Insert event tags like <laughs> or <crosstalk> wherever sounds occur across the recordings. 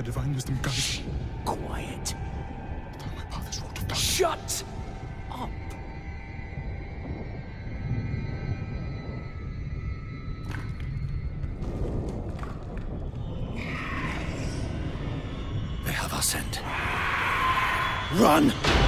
Thy eternal light protects me. Thy divine wisdom guides me. Quiet. Thou my path is wrought of darkness. Shut up. They have our scent. Run!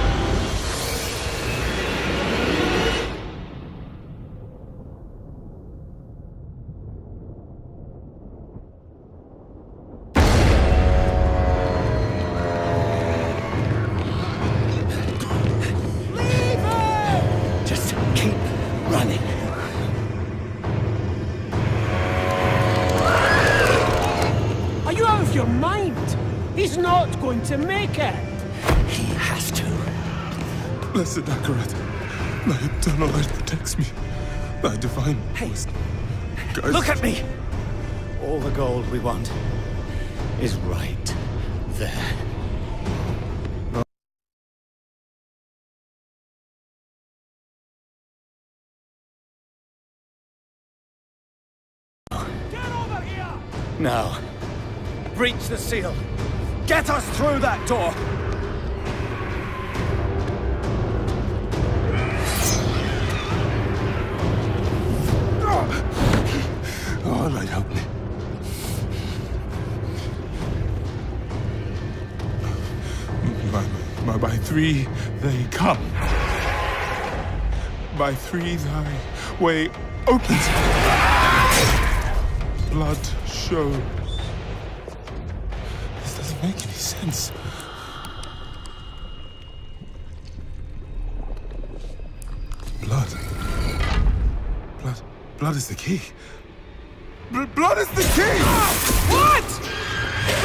Blessed Akarat, thy eternal light protects me. Thy divine Hey. Look at me! All the gold we want is right there. Get over here! Now, breach the seal. Get us through that door! Oh, help me. By, by, by three they come. By three thy way opens. Blood shows. This doesn't make any sense. Blood. Blood. Blood is the key. Bl- blood is the key! What?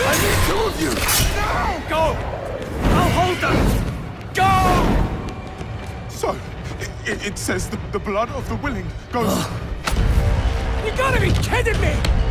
I need two of you! No! Go! I'll hold them! Go! So, it, it, it says the, the blood of the willing goes. You gotta be kidding me!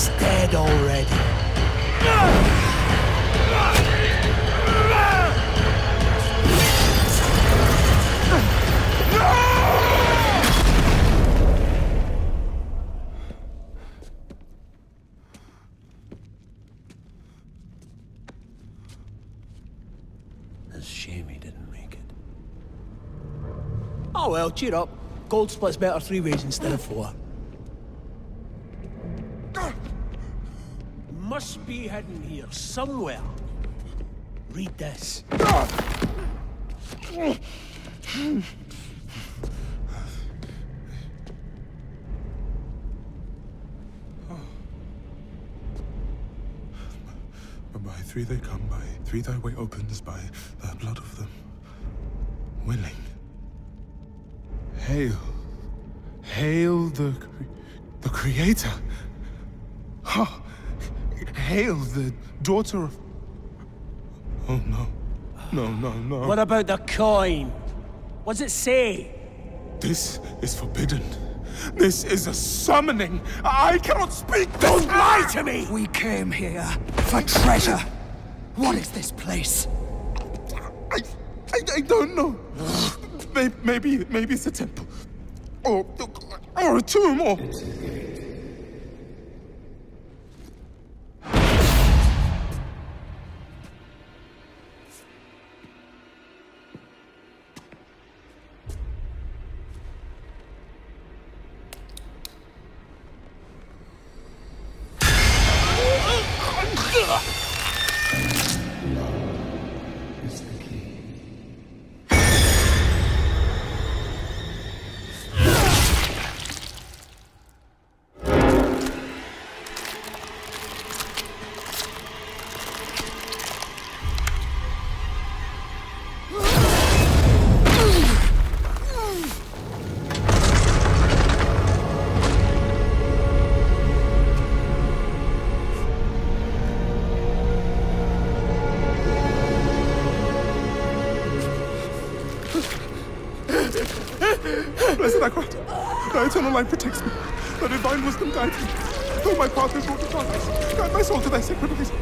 He's dead already. It's a shame he didn't make it. Oh well, cheer up. Gold splits better three ways instead of four. Must be hidden here somewhere. Read this. By three they come, by three thy way opens, by the blood of them willing. Hail. Hail the, the Creator. Ha! Hail the daughter of. Oh no. No, no, no. What about the coin? What does it say? This is forbidden. This is a summoning. I cannot speak. This. Don't lie to me! We came here for treasure. What is this place? I, I, I don't know. Maybe, maybe, maybe it's a temple, or, or a tomb, or. Thy protects me. The divine wisdom guide me. Oh, my path is wrought of darkness. Guide my soul to thy sacred place.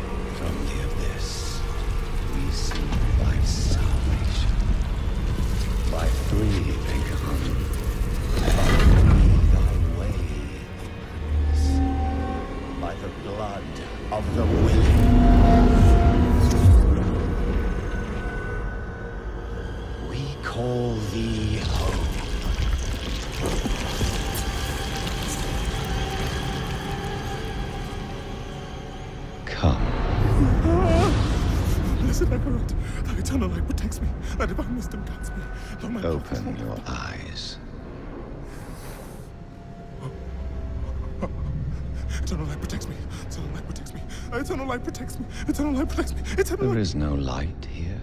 Is no light here.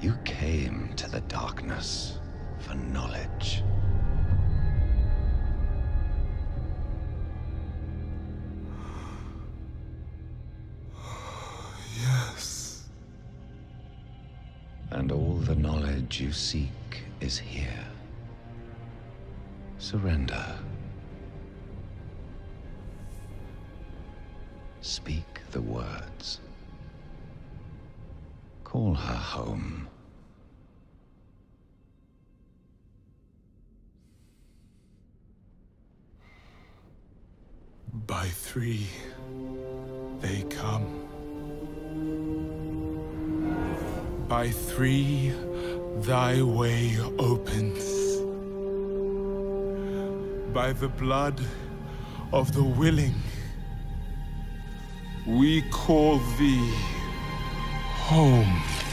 You came to the darkness for knowledge. <sighs> Yes. And all the knowledge you seek is here. Surrender. Speak the words. Call her home. By three, they come. By three, thy way opens. By the blood of the willing, we call thee home.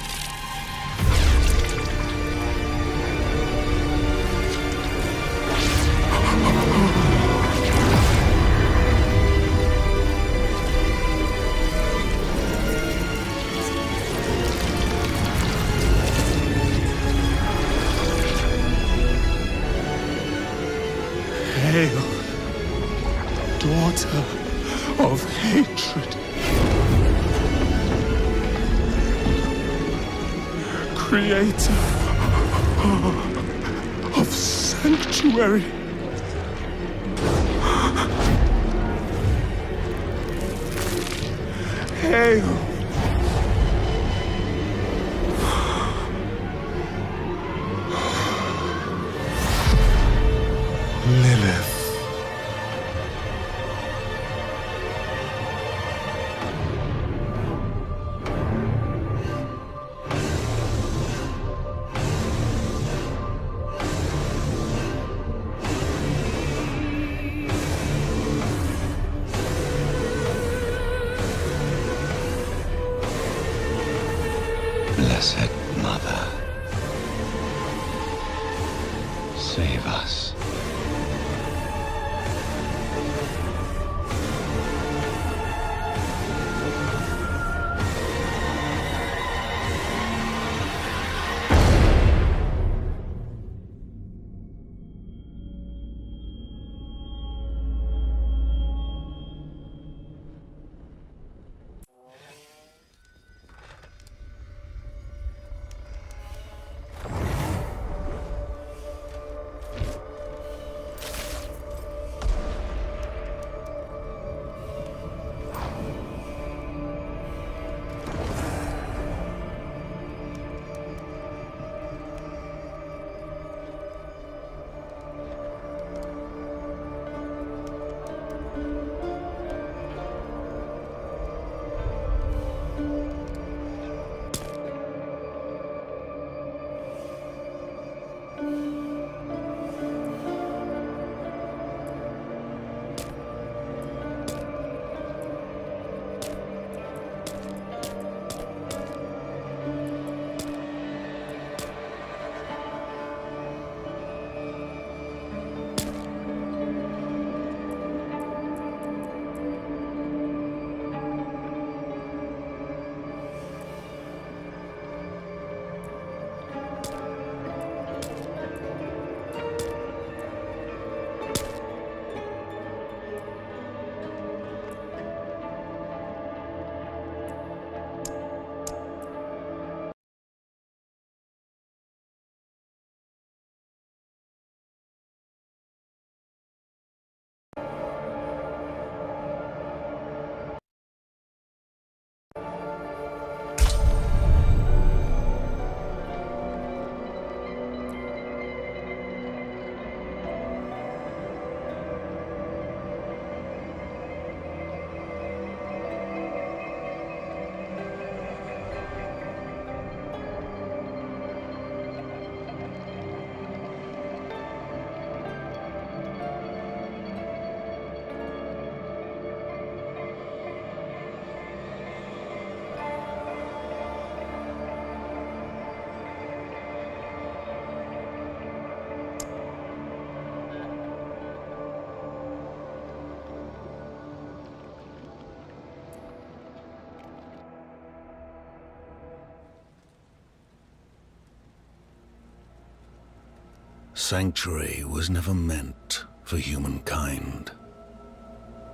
Sanctuary was never meant for humankind.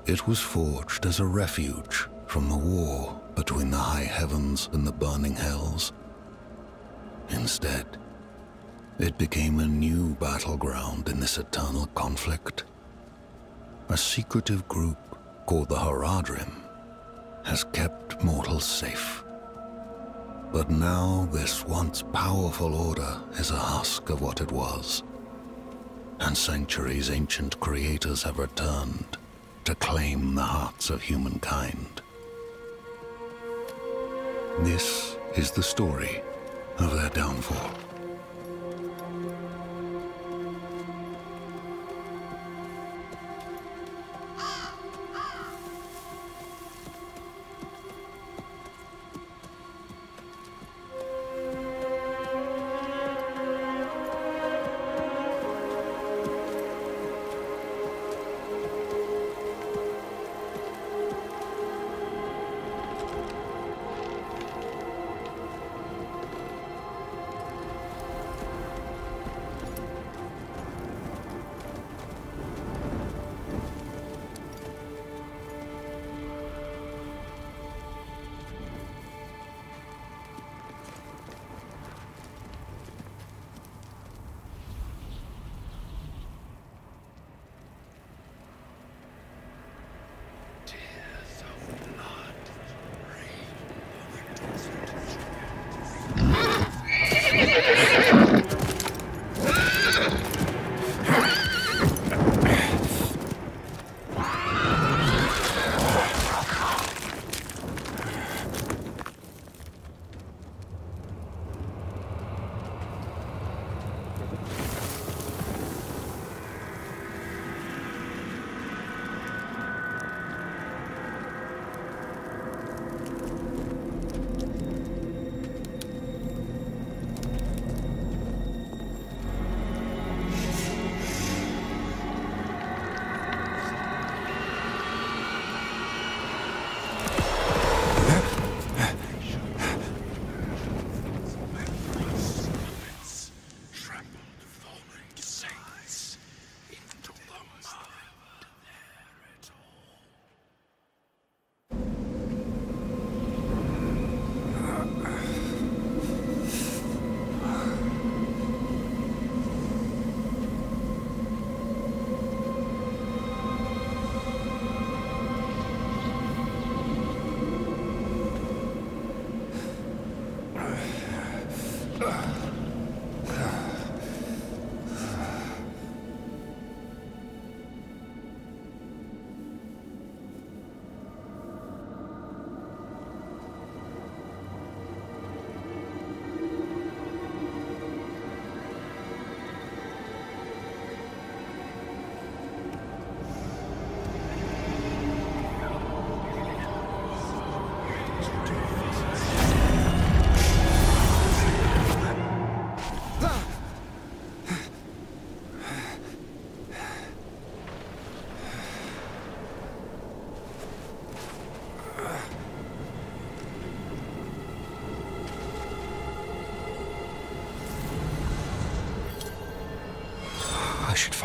It was forged as a refuge from the war between the high heavens and the burning hells. Instead, it became a new battleground in this eternal conflict. A secretive group called the Horadrim has kept mortals safe. But now this once powerful order is a husk of what it was. And Sanctuary's ancient creators have returned to claim the hearts of humankind. This is the story of their downfall.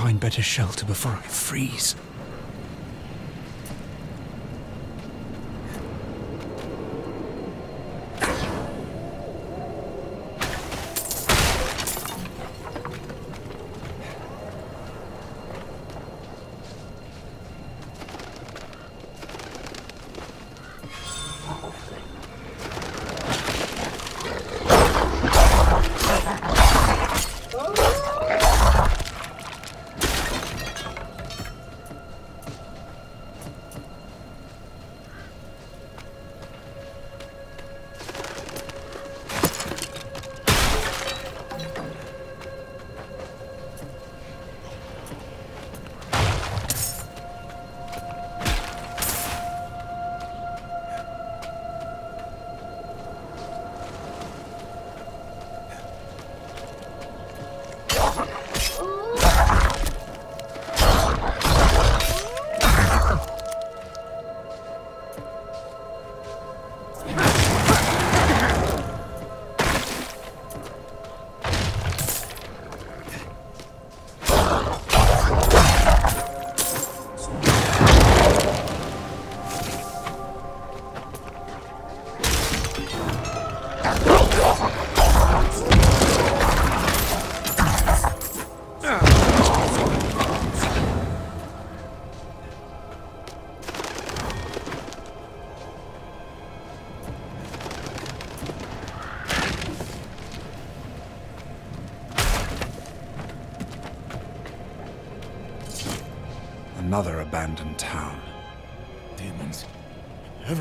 Find better shelter before I freeze.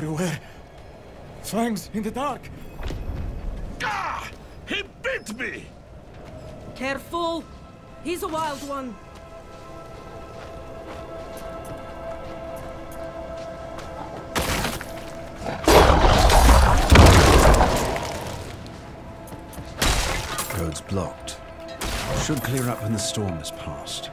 Everywhere. Fangs in the dark. Ah! He bit me! Careful! He's a wild one. Road's blocked. Should clear up when the storm has passed.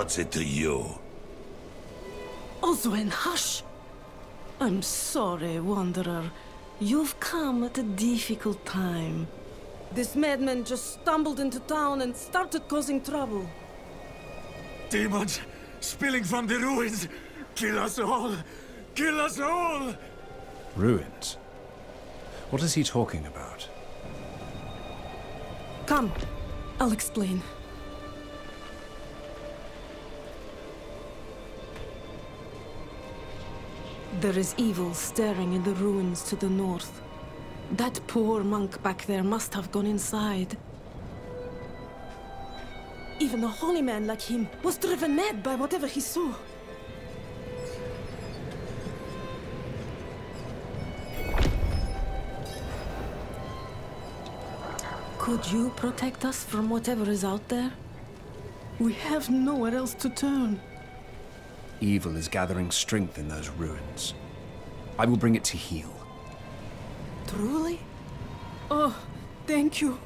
What's it to you? Oswen, hush! I'm sorry, Wanderer. You've come at a difficult time. This madman just stumbled into town and started causing trouble. Demons spilling from the ruins. Kill us all. Kill us all. Ruins? What is he talking about? Come, I'll explain. There is evil staring in the ruins to the north. That poor monk back there must have gone inside. Even a holy man like him was driven mad by whatever he saw. Could you protect us from whatever is out there? We have nowhere else to turn. Evil is gathering strength in those ruins. I will bring it to heel. Truly? Oh, thank you.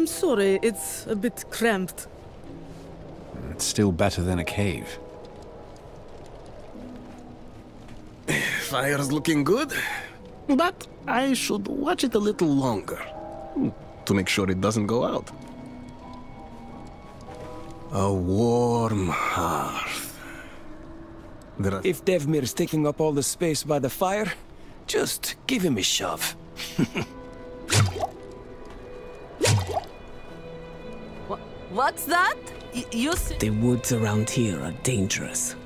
I'm sorry, it's a bit cramped. It's still better than a cave. Fire's looking good, but I should watch it a little longer hmm, to make sure it doesn't go out. A warm hearth. There are... If Devmir's taking up all the space by the fire, just give him a shove. <laughs> What's that? Y you The woods around here are dangerous.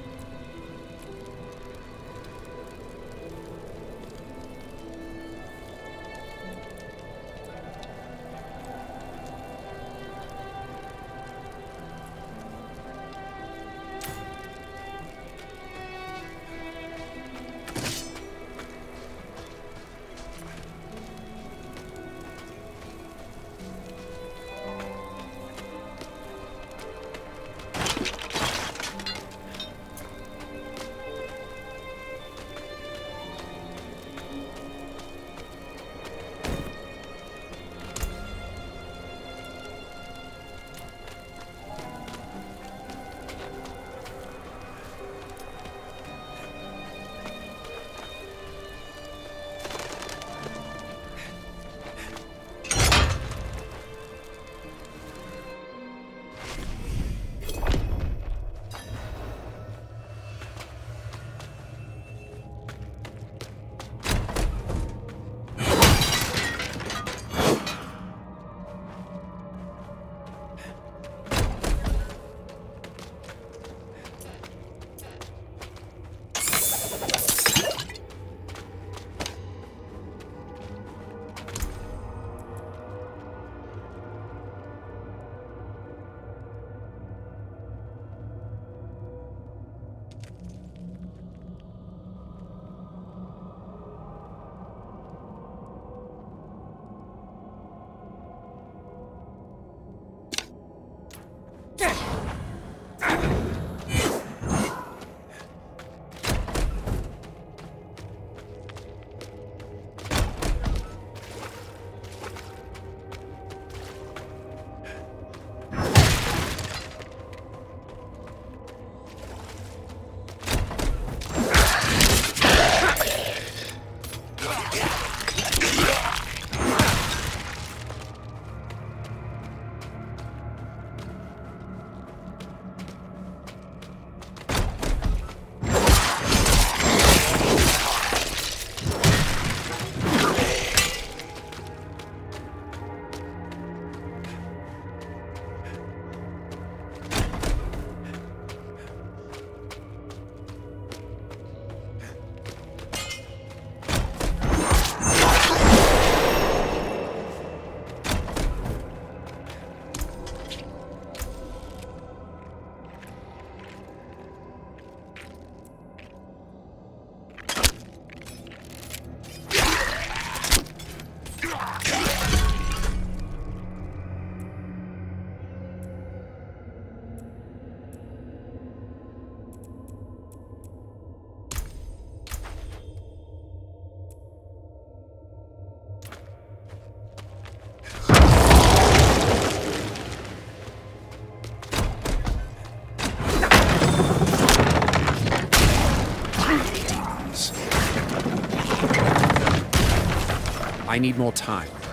I need more time.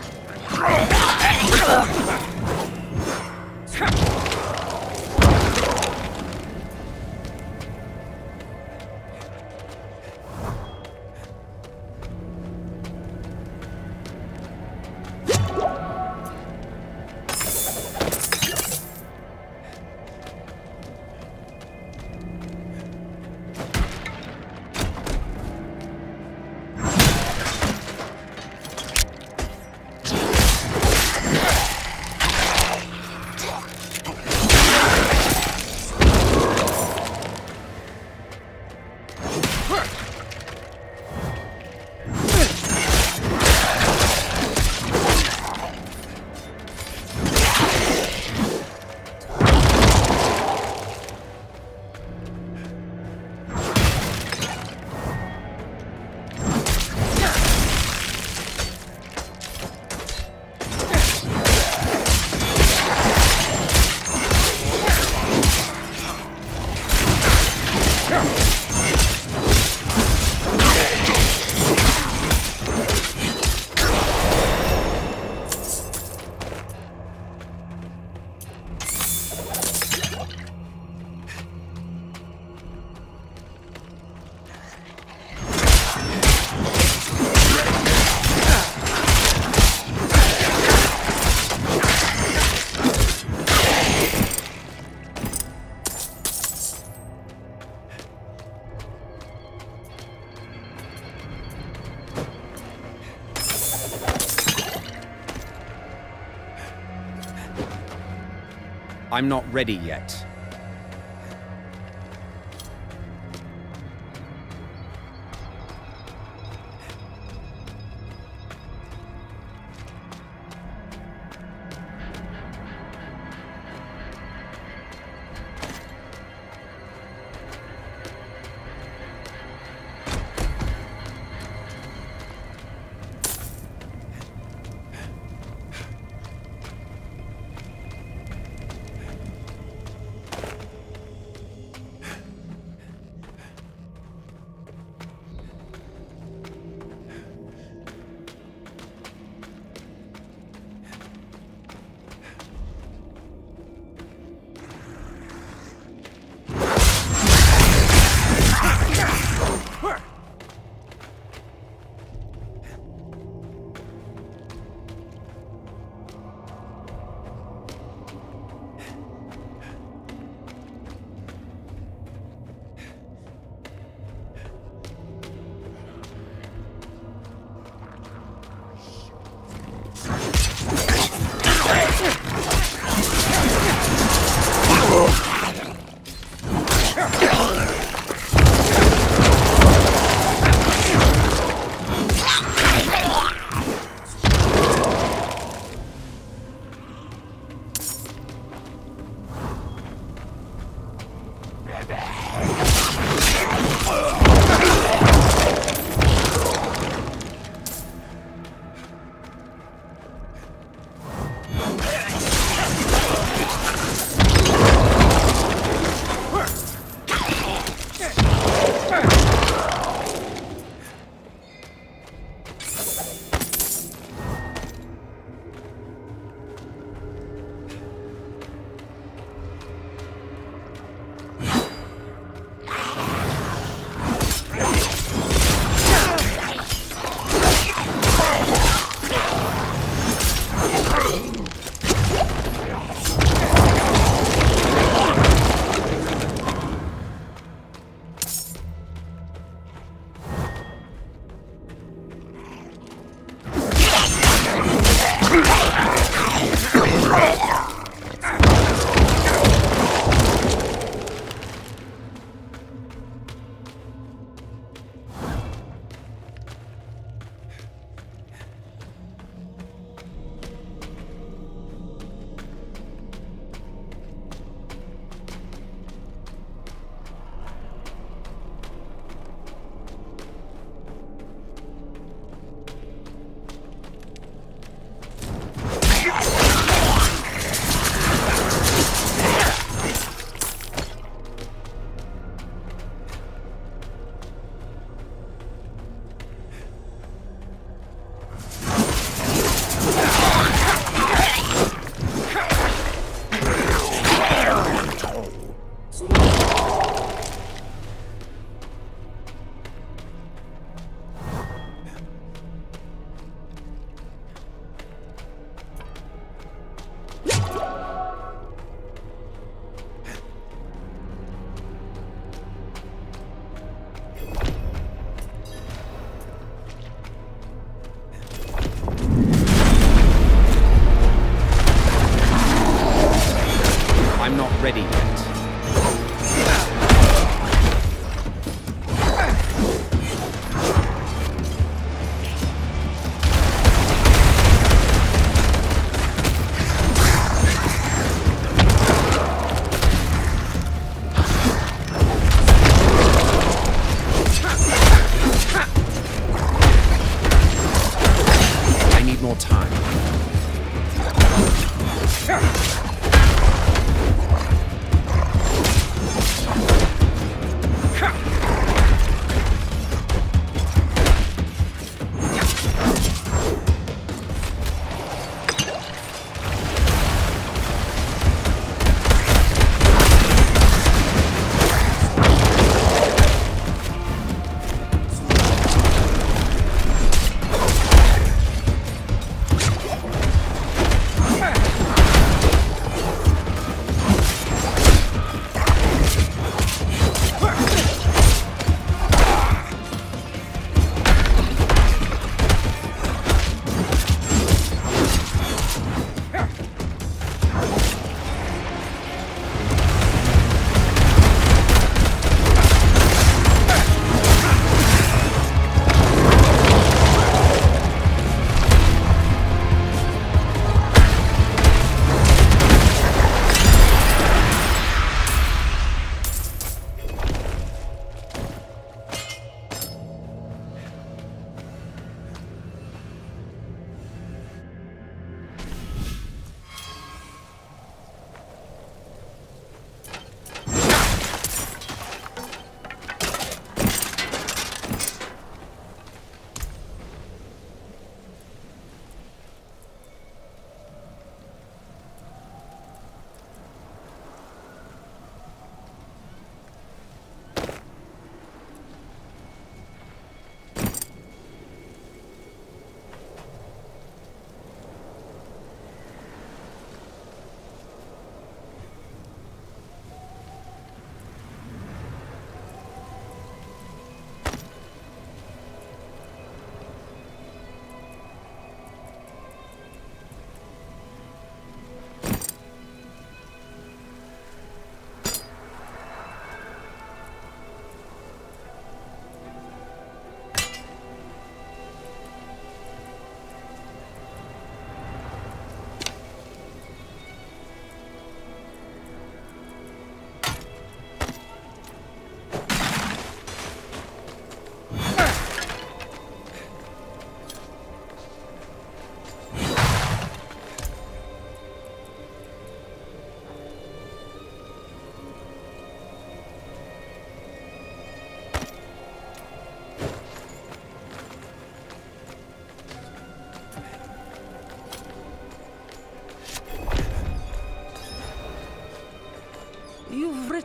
I'm not ready yet.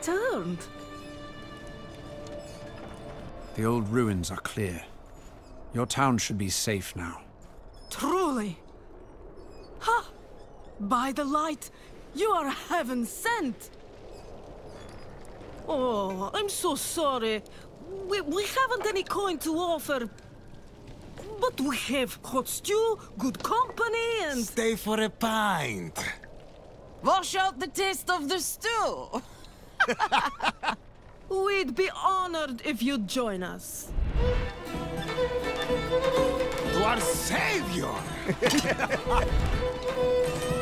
Returned. The old ruins are clear. Your town should be safe now. Truly. Ha! By the light, you are heaven sent. Oh, I'm so sorry. We, we haven't any coin to offer. But we have hot stew, good company, and... Stay for a pint. Wash out the taste of the stew. <laughs> <laughs> We'd be honored if you'd join us. To our savior! <laughs>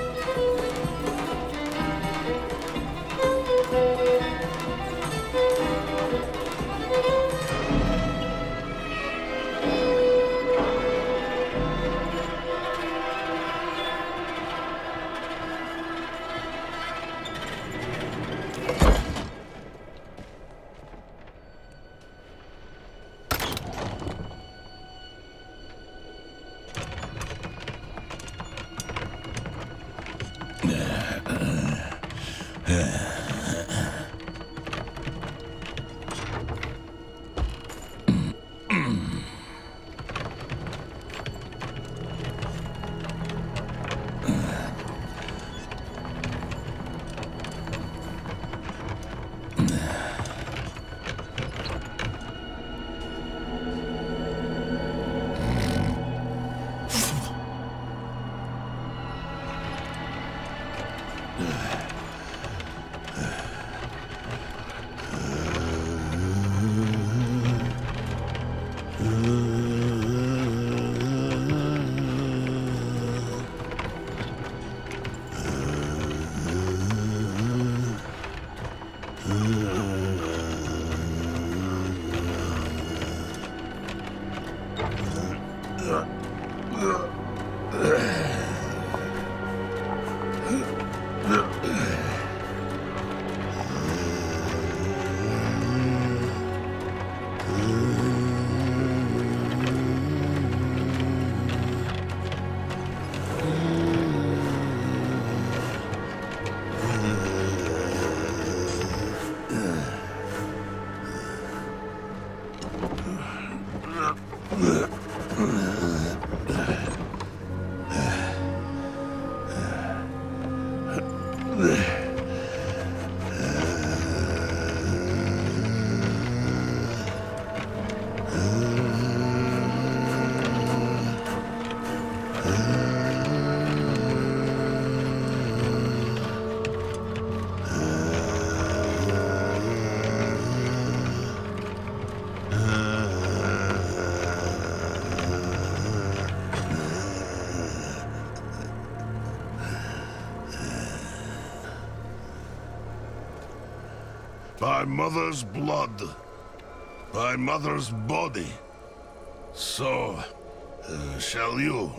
mother's blood. By mother's body. So, uh, shall you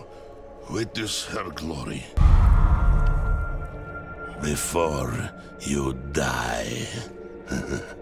witness her glory. Before you die. <laughs>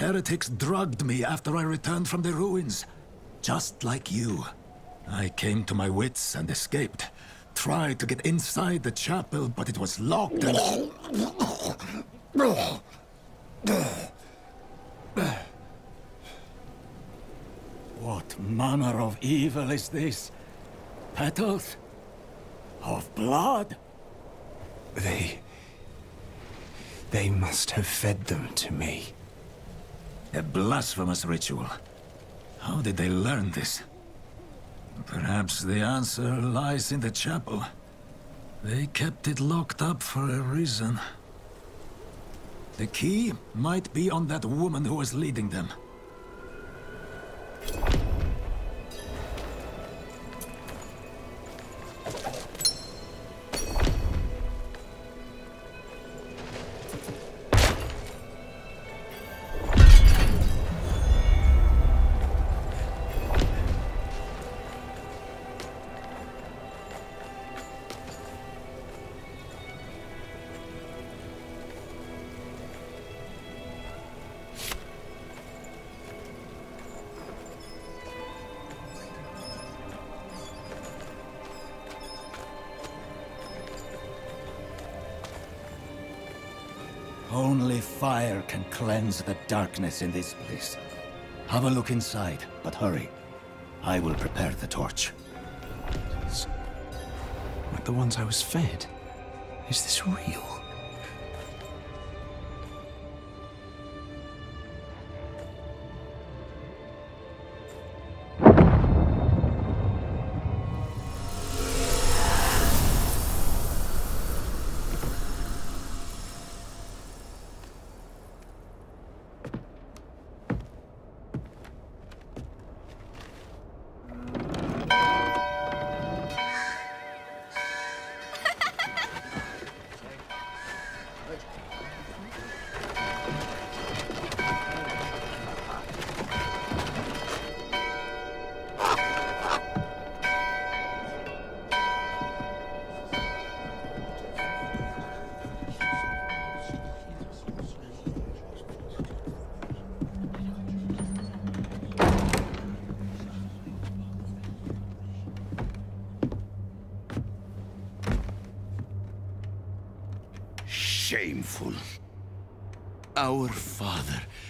heretics drugged me after I returned from the ruins. Just like you. I came to my wits and escaped. Tried to get inside the chapel, but it was locked and... What manner of evil is this? Petals? Of blood? They... They must have fed them to me. A blasphemous ritual. How did they learn this? Perhaps the answer lies in the chapel. They kept it locked up for a reason. The key might be on that woman who was leading them. Only fire can cleanse the darkness in this place. Have a look inside, but hurry. I will prepare the torch. Like the ones I was fed. Is this real?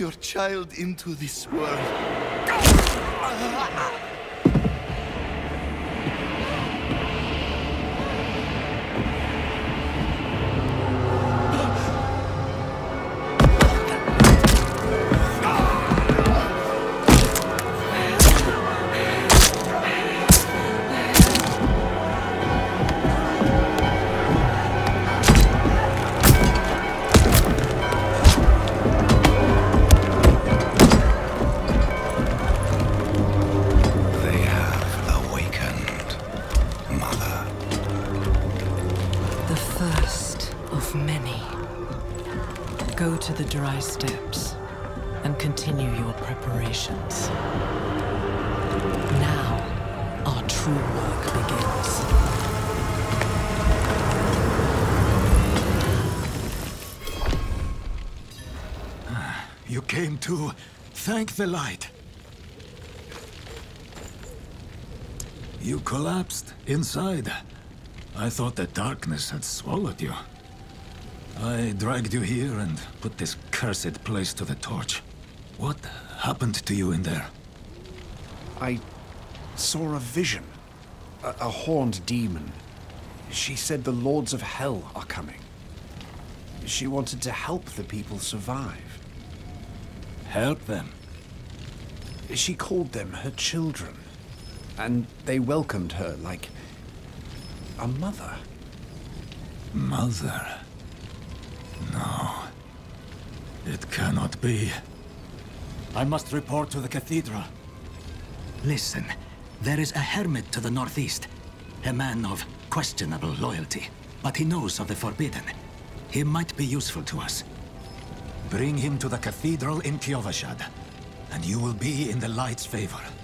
Your child into this world. <laughs> thank the light. You collapsed inside. I thought the darkness had swallowed you. I dragged you here and put this cursed place to the torch. What happened to you in there? I saw a vision. A, a horned demon. She said the lords of hell are coming. She wanted to help the people survive. Help them? She called them her children. And they welcomed her like a mother. Mother? No. It cannot be. I must report to the cathedral. Listen, there is a hermit to the northeast. A man of questionable loyalty. But he knows of the forbidden. He might be useful to us. Bring him to the cathedral in Kyovashad, and you will be in the light's favor.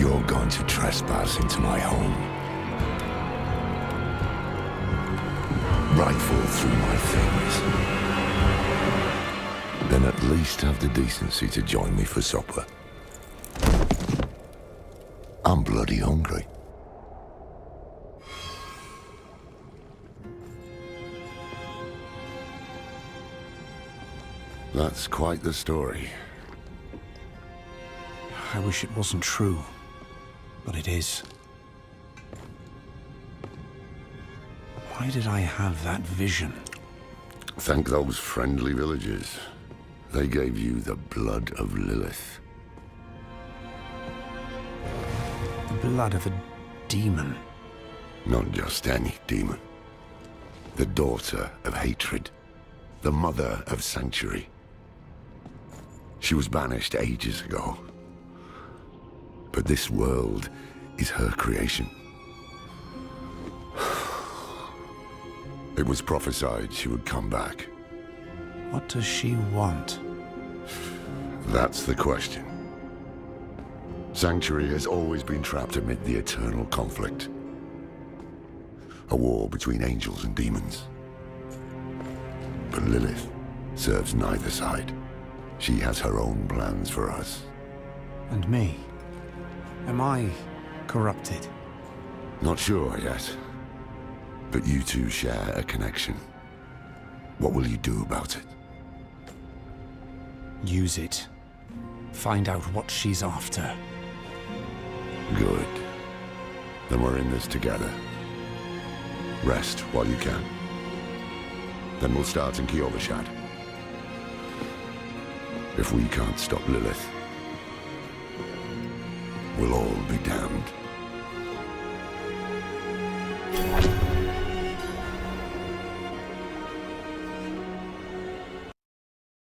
You're going to trespass into my home, rifle through my things, then at least have the decency to join me for supper. I'm bloody hungry. That's quite the story. I wish it wasn't true, but it is. Why did I have that vision? Thank those friendly villagers. They gave you the blood of Lilith. The blood of a demon. Not just any demon. The daughter of hatred. The mother of sanctuary. She was banished ages ago. But this world is her creation. It was prophesied she would come back. What does she want? That's the question. Sanctuary has always been trapped amid the eternal conflict. A war between angels and demons. But Lilith serves neither side. She has her own plans for us. And me? Am I corrupted? Not sure yet. But you two share a connection. What will you do about it? Use it. Find out what she's after. Good. Then we're in this together. Rest while you can. Then we'll start in Kyovashad. If we can't stop Lilith, we'll all be damned.